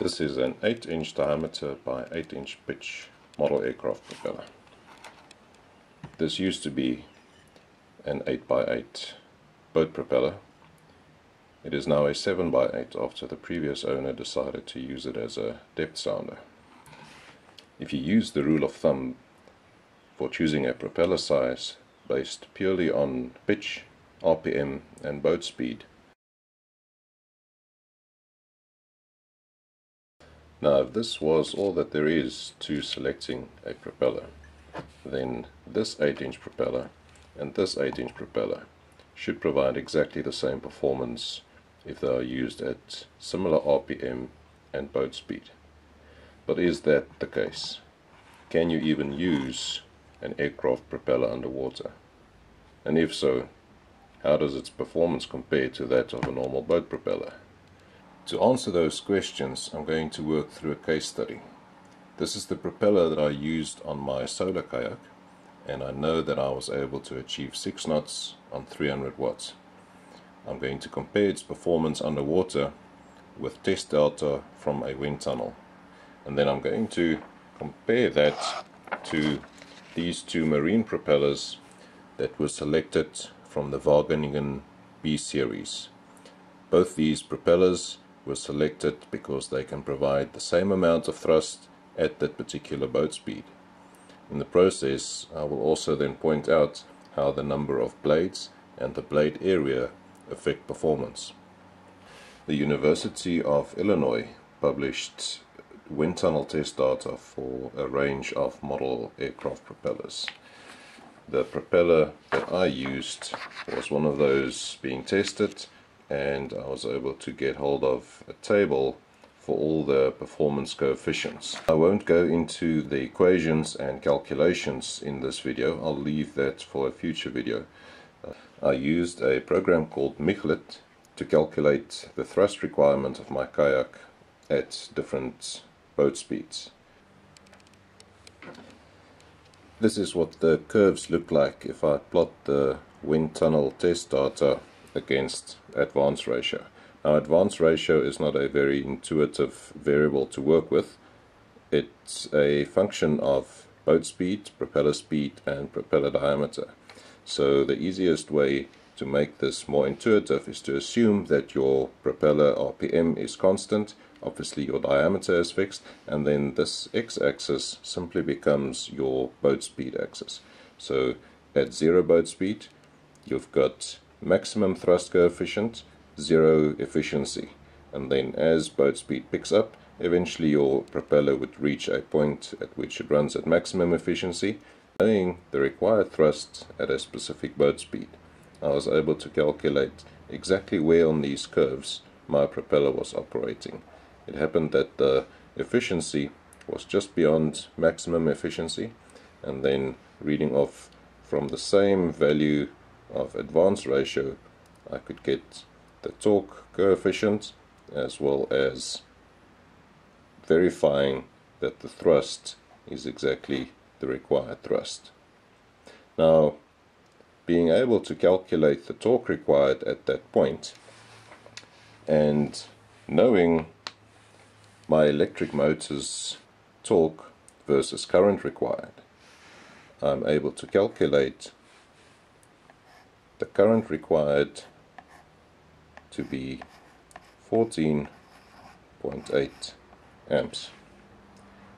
This is an 8 inch diameter by 8 inch pitch model aircraft propeller. This used to be an 8 by 8 boat propeller. It is now a 7 by 8 after the previous owner decided to use it as a depth sounder. If you use the rule of thumb for choosing a propeller size based purely on pitch, RPM and boat speed, Now if this was all that there is to selecting a propeller, then this 8 inch propeller and this 8 inch propeller should provide exactly the same performance if they are used at similar RPM and boat speed. But is that the case? Can you even use an aircraft propeller underwater? And if so, how does its performance compare to that of a normal boat propeller? To answer those questions, I'm going to work through a case study. This is the propeller that I used on my solar kayak, and I know that I was able to achieve 6 knots on 300 watts. I'm going to compare its performance underwater with test data from a wind tunnel and then I'm going to compare that to these two marine propellers that were selected from the Wageningen B series. Both these propellers were selected because they can provide the same amount of thrust at that particular boat speed. In the process I will also then point out how the number of blades and the blade area affect performance. The University of Illinois published wind tunnel test data for a range of model aircraft propellers. The propeller that I used was one of those being tested and I was able to get hold of a table for all the performance coefficients. I won't go into the equations and calculations in this video, I'll leave that for a future video. Uh, I used a program called Michlet to calculate the thrust requirement of my kayak at different boat speeds. This is what the curves look like if I plot the wind tunnel test data against advance ratio. Now advance ratio is not a very intuitive variable to work with. It's a function of boat speed, propeller speed and propeller diameter. So the easiest way to make this more intuitive is to assume that your propeller RPM is constant, obviously your diameter is fixed, and then this x-axis simply becomes your boat speed axis. So at zero boat speed, you've got maximum thrust coefficient, zero efficiency. And then as boat speed picks up, eventually your propeller would reach a point at which it runs at maximum efficiency, knowing the required thrust at a specific boat speed. I was able to calculate exactly where on these curves my propeller was operating. It happened that the efficiency was just beyond maximum efficiency and then reading off from the same value of advance ratio I could get the torque coefficient as well as verifying that the thrust is exactly the required thrust. Now being able to calculate the torque required at that point and knowing my electric motor's torque versus current required I'm able to calculate the current required to be 14.8 amps.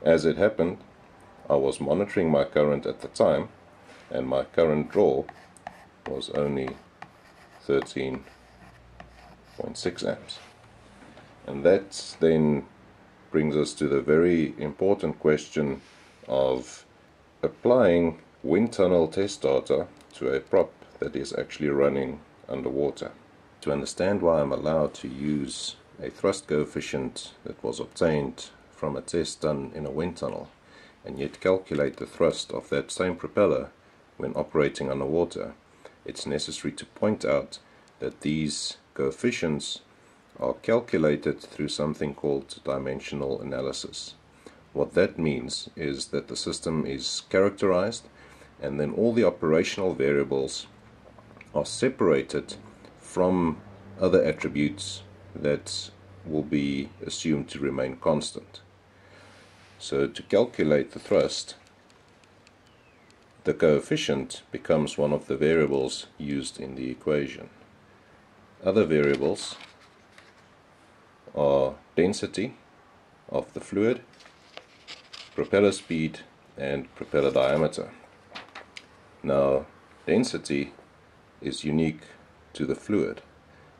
As it happened, I was monitoring my current at the time and my current draw was only 13.6 amps. And that then brings us to the very important question of applying wind tunnel test data to a prop that is actually running underwater. To understand why I'm allowed to use a thrust coefficient that was obtained from a test done in a wind tunnel and yet calculate the thrust of that same propeller when operating underwater, it's necessary to point out that these coefficients are calculated through something called dimensional analysis. What that means is that the system is characterized and then all the operational variables are separated from other attributes that will be assumed to remain constant. So to calculate the thrust, the coefficient becomes one of the variables used in the equation. Other variables are density of the fluid, propeller speed and propeller diameter. Now density is unique to the fluid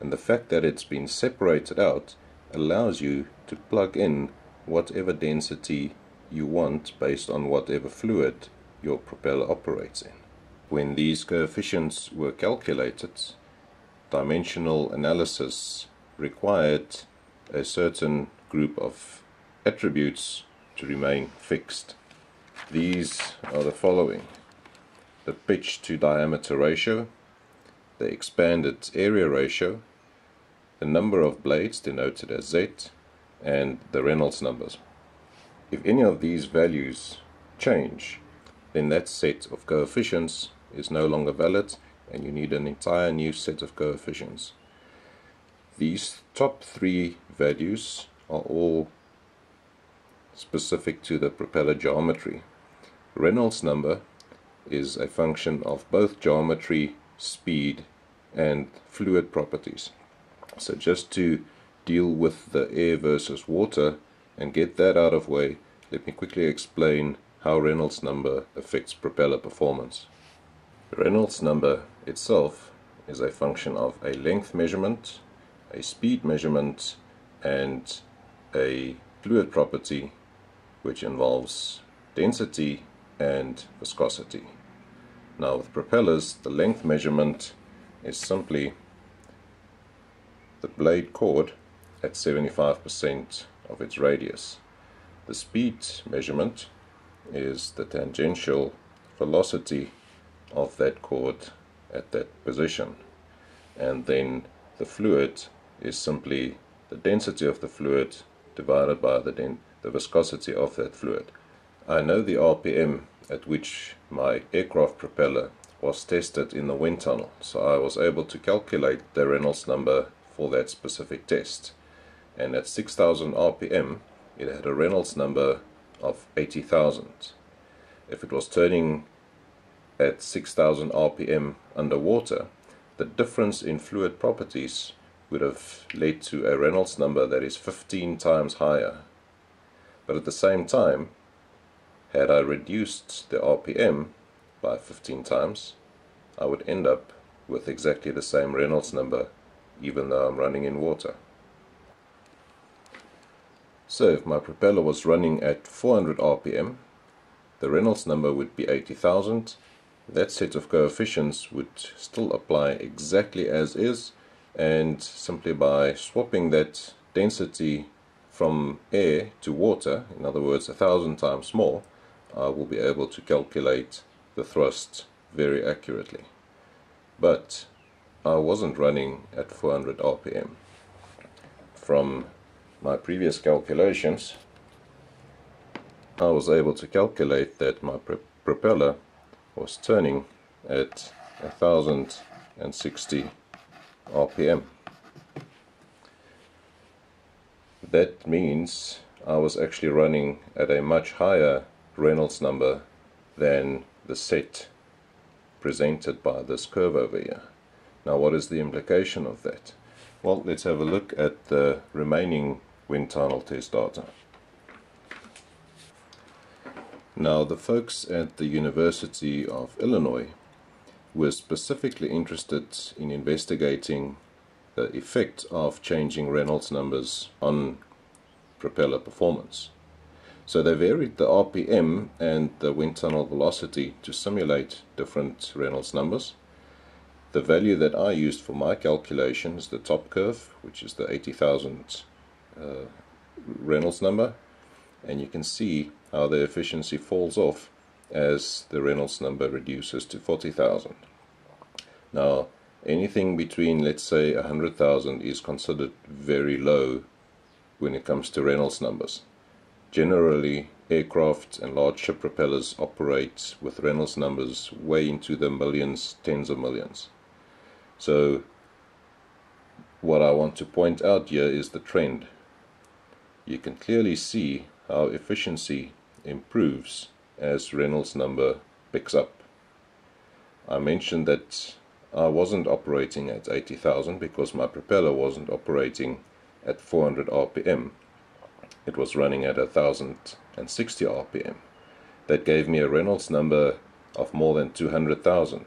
and the fact that it's been separated out allows you to plug in whatever density you want based on whatever fluid your propeller operates in. When these coefficients were calculated, dimensional analysis required a certain group of attributes to remain fixed. These are the following. The pitch to diameter ratio, the expanded area ratio, the number of blades denoted as Z, and the Reynolds numbers. If any of these values change, then that set of coefficients is no longer valid and you need an entire new set of coefficients. These top three values are all specific to the propeller geometry. Reynolds number is a function of both geometry, speed, and fluid properties. So just to deal with the air versus water and get that out of way, let me quickly explain how Reynolds number affects propeller performance. Reynolds number itself is a function of a length measurement, a speed measurement, and a fluid property which involves density and viscosity. Now with propellers, the length measurement is simply the blade chord at 75% of its radius. The speed measurement is the tangential velocity of that chord at that position. And then the fluid is simply the density of the fluid divided by the, the viscosity of that fluid. I know the RPM at which my aircraft propeller was tested in the wind tunnel, so I was able to calculate the Reynolds number for that specific test. And at 6000 RPM, it had a Reynolds number of 80,000. If it was turning at 6000 RPM underwater, the difference in fluid properties would have led to a Reynolds number that is 15 times higher. But at the same time, had I reduced the RPM by 15 times, I would end up with exactly the same Reynolds number even though I'm running in water. So if my propeller was running at 400 RPM, the Reynolds number would be 80,000. That set of coefficients would still apply exactly as is and simply by swapping that density from air to water, in other words a thousand times more, I will be able to calculate the thrust very accurately. But I wasn't running at 400 RPM. From my previous calculations, I was able to calculate that my propeller was turning at 1060 RPM. That means I was actually running at a much higher Reynolds number than the set presented by this curve over here. Now what is the implication of that? Well, let's have a look at the remaining wind tunnel test data. Now the folks at the University of Illinois were specifically interested in investigating the effect of changing Reynolds numbers on propeller performance. So they varied the RPM and the wind tunnel velocity to simulate different Reynolds numbers the value that I used for my calculation is the top curve, which is the 80,000 uh, Reynolds number. And you can see how the efficiency falls off as the Reynolds number reduces to 40,000. Now, anything between, let's say, 100,000 is considered very low when it comes to Reynolds numbers. Generally, aircraft and large ship propellers operate with Reynolds numbers way into the millions, tens of millions. So what I want to point out here is the trend. You can clearly see how efficiency improves as Reynolds number picks up. I mentioned that I wasn't operating at 80,000 because my propeller wasn't operating at 400 RPM. It was running at 1060 RPM. That gave me a Reynolds number of more than 200,000.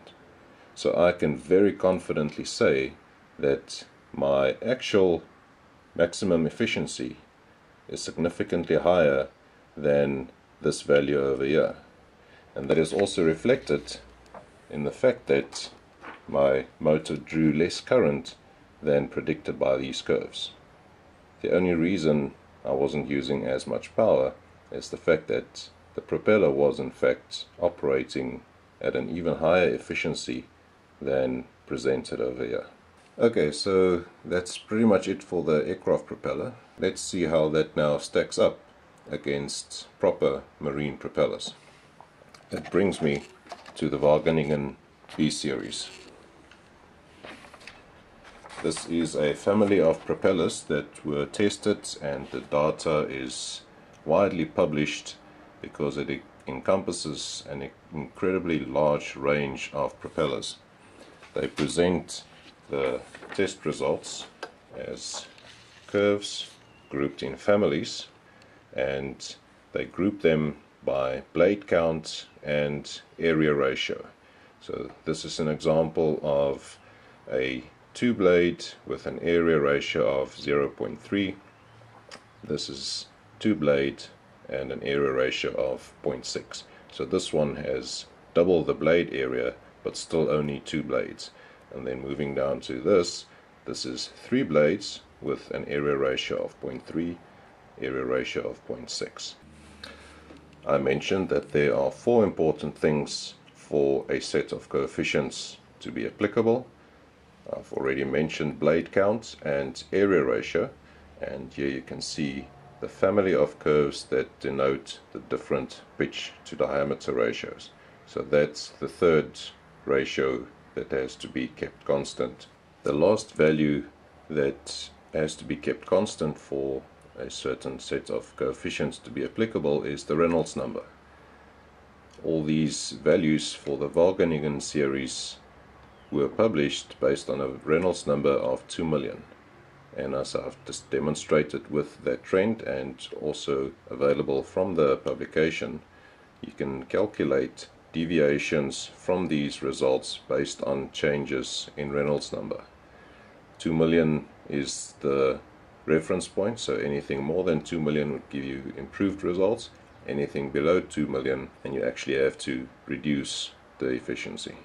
So I can very confidently say that my actual maximum efficiency is significantly higher than this value over here. And that is also reflected in the fact that my motor drew less current than predicted by these curves. The only reason I wasn't using as much power as the fact that the propeller was in fact operating at an even higher efficiency than presented over here. Okay, so that's pretty much it for the aircraft propeller. Let's see how that now stacks up against proper marine propellers. That brings me to the Wageningen B-Series. This is a family of propellers that were tested and the data is widely published because it encompasses an incredibly large range of propellers. They present the test results as curves grouped in families and they group them by blade count and area ratio. So this is an example of a two blade with an area ratio of 0.3. This is two blade and an area ratio of 0.6. So this one has double the blade area but still only two blades. And then moving down to this, this is three blades with an area ratio of 0.3, area ratio of 0.6. I mentioned that there are four important things for a set of coefficients to be applicable. I've already mentioned blade count and area ratio and here you can see the family of curves that denote the different pitch to diameter ratios. So that's the third ratio that has to be kept constant. The last value that has to be kept constant for a certain set of coefficients to be applicable is the Reynolds number. All these values for the Wageningen series were published based on a Reynolds number of 2 million. And as I've just demonstrated with that trend and also available from the publication you can calculate deviations from these results based on changes in Reynolds number. 2 million is the reference point so anything more than 2 million would give you improved results. Anything below 2 million and you actually have to reduce the efficiency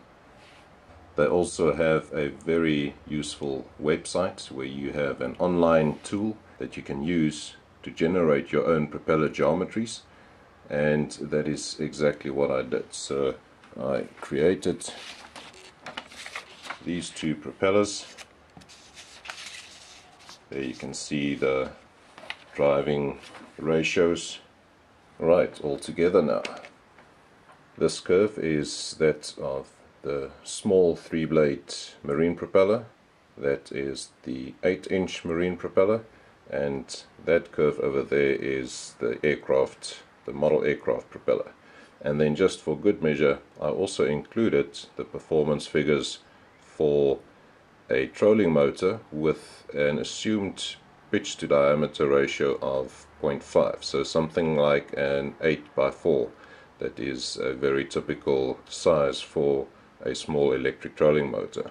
they also have a very useful website where you have an online tool that you can use to generate your own propeller geometries and that is exactly what I did. So I created these two propellers. There you can see the driving ratios. Right, all together now. This curve is that of the small three blade marine propeller. That is the 8 inch marine propeller. And that curve over there is the aircraft the model aircraft propeller. And then just for good measure I also included the performance figures for a trolling motor with an assumed pitch to diameter ratio of 0.5 so something like an 8 by 4 that is a very typical size for a small electric trolling motor.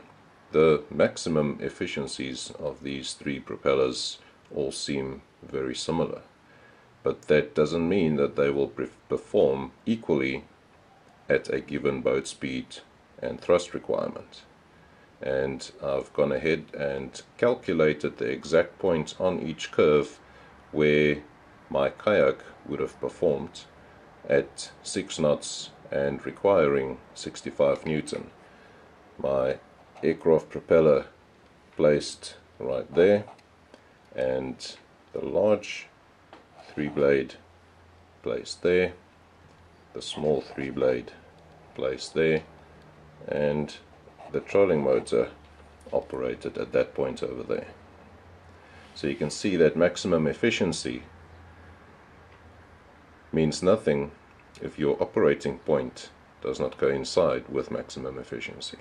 The maximum efficiencies of these three propellers all seem very similar, but that doesn't mean that they will perform equally at a given boat speed and thrust requirement. And I've gone ahead and calculated the exact point on each curve where my kayak would have performed at 6 knots and requiring 65 newton. My aircraft propeller placed right there and the large three blade placed there, the small three blade placed there and the trolling motor operated at that point over there. So you can see that maximum efficiency means nothing if your operating point does not coincide with maximum efficiency.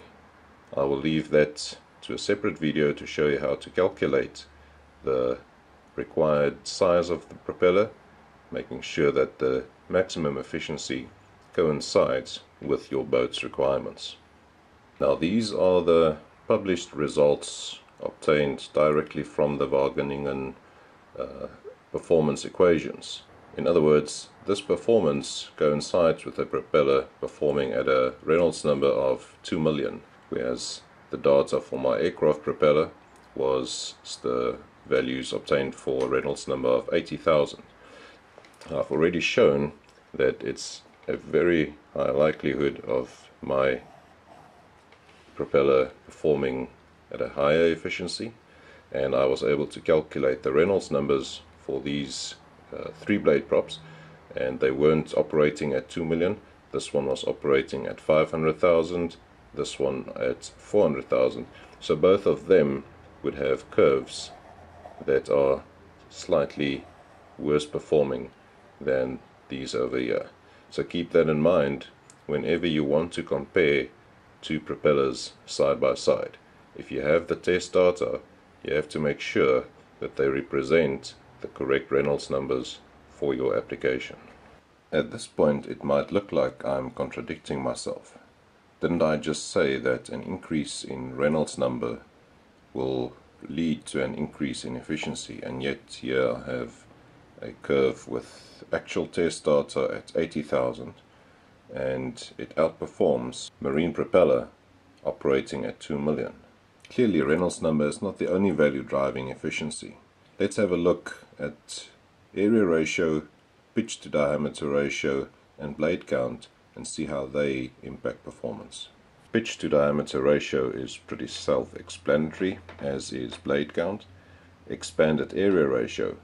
I will leave that to a separate video to show you how to calculate the required size of the propeller, making sure that the maximum efficiency coincides with your boat's requirements. Now these are the published results obtained directly from the Wageningen uh, performance equations. In other words, this performance coincides with a propeller performing at a Reynolds number of 2 million, whereas the data for my aircraft propeller was the values obtained for a Reynolds number of 80,000. I've already shown that it's a very high likelihood of my propeller performing at a higher efficiency and I was able to calculate the Reynolds numbers for these uh, three blade props and they weren't operating at 2 million. This one was operating at 500,000 this one at 400,000 so both of them would have curves that are slightly worse performing than these over here. So keep that in mind whenever you want to compare two propellers side by side. If you have the test data, you have to make sure that they represent the correct Reynolds numbers for your application. At this point it might look like I'm contradicting myself. Didn't I just say that an increase in Reynolds number will lead to an increase in efficiency and yet here I have a curve with actual test data at 80,000 and it outperforms marine propeller operating at 2 million. Clearly Reynolds number is not the only value driving efficiency. Let's have a look at area ratio, pitch to diameter ratio and blade count and see how they impact performance. Pitch to diameter ratio is pretty self-explanatory as is blade count. Expanded area ratio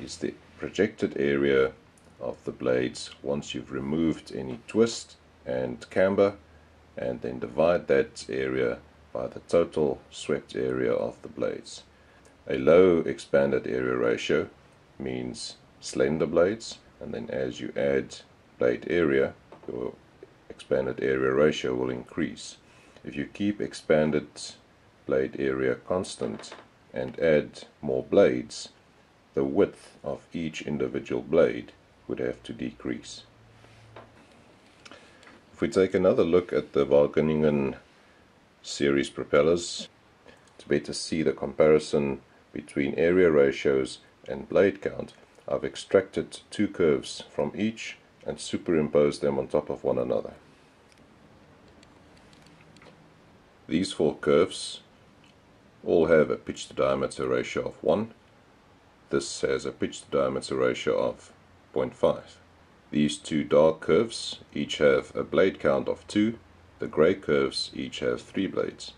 is the projected area of the blades once you've removed any twist and camber and then divide that area by the total swept area of the blades. A low expanded area ratio means slender blades and then as you add blade area your expanded area ratio will increase. If you keep expanded blade area constant and add more blades the width of each individual blade would have to decrease. If we take another look at the Wageningen series propellers, to better see the comparison between area ratios and blade count, I've extracted two curves from each and superimposed them on top of one another. These four curves all have a pitch to diameter ratio of 1. This has a pitch to diameter ratio of 0.5. These two dark curves each have a blade count of 2, the grey curves each have 3 blades.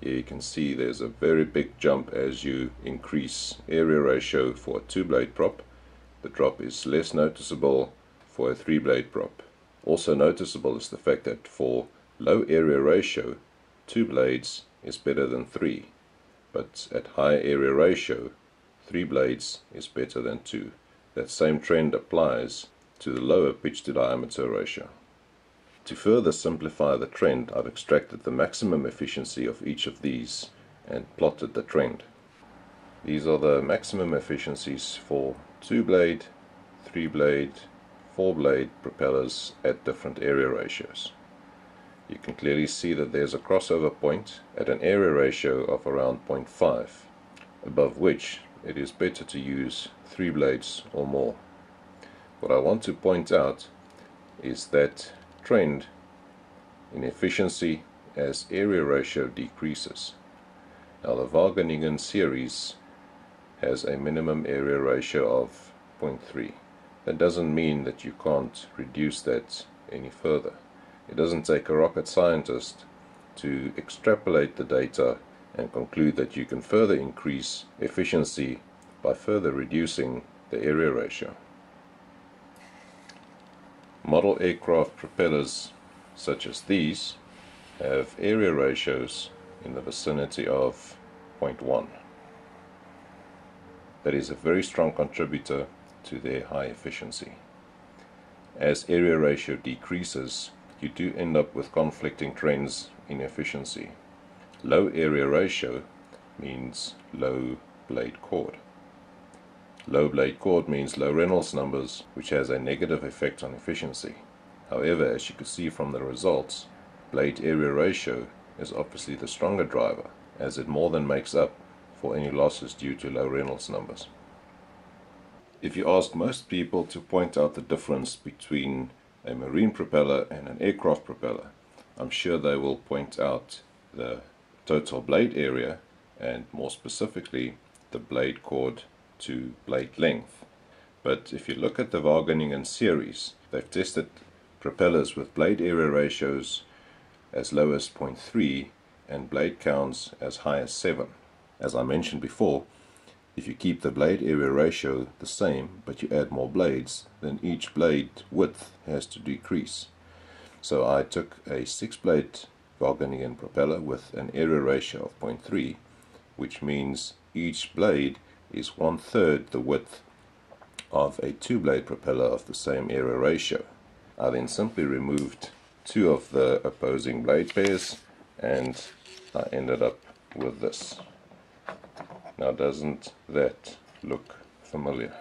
Here you can see there's a very big jump as you increase area ratio for a 2 blade prop. The drop is less noticeable for a 3 blade prop. Also noticeable is the fact that for low area ratio 2 blades is better than 3 but at high area ratio 3 blades is better than 2. That same trend applies to the lower pitch to diameter ratio. To further simplify the trend, I've extracted the maximum efficiency of each of these and plotted the trend. These are the maximum efficiencies for 2-blade, 3-blade, 4-blade propellers at different area ratios. You can clearly see that there's a crossover point at an area ratio of around 0.5, above which it is better to use three blades or more. What I want to point out is that trend in efficiency as area ratio decreases. Now the Wageningen series has a minimum area ratio of 0.3. That doesn't mean that you can't reduce that any further. It doesn't take a rocket scientist to extrapolate the data and conclude that you can further increase efficiency by further reducing the area ratio. Model aircraft propellers such as these have area ratios in the vicinity of 0.1. that is a very strong contributor to their high efficiency. As area ratio decreases, you do end up with conflicting trends in efficiency. Low area ratio means low blade chord. Low blade chord means low Reynolds numbers, which has a negative effect on efficiency. However, as you can see from the results, blade area ratio is obviously the stronger driver, as it more than makes up for any losses due to low Reynolds numbers. If you ask most people to point out the difference between a marine propeller and an aircraft propeller, I'm sure they will point out the total blade area and more specifically the blade chord to blade length. But if you look at the Wageningen series, they've tested propellers with blade area ratios as low as 0.3 and blade counts as high as 7. As I mentioned before, if you keep the blade area ratio the same but you add more blades, then each blade width has to decrease. So I took a 6 blade Wageningen propeller with an area ratio of 0.3 which means each blade is one third the width of a two blade propeller of the same area ratio. I then simply removed two of the opposing blade pairs and I ended up with this. Now doesn't that look familiar?